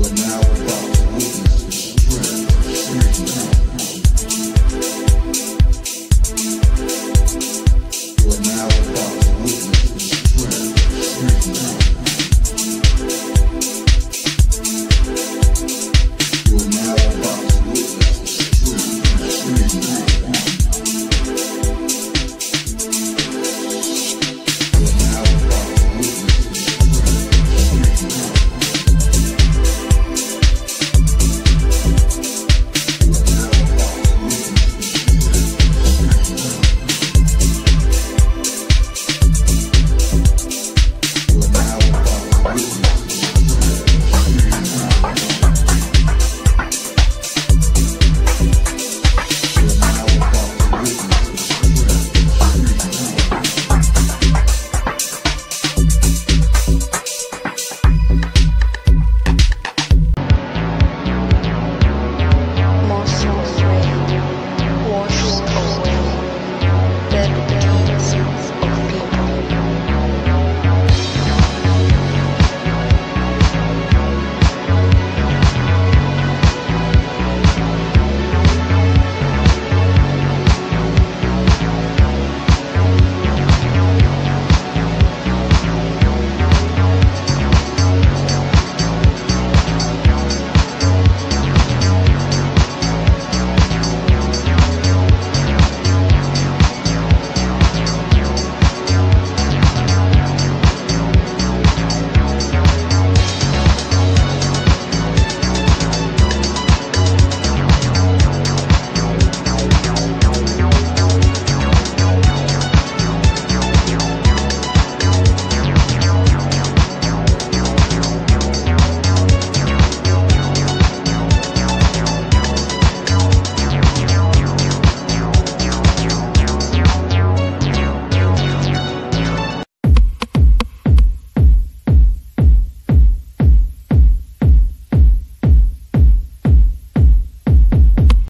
We're now about to witness.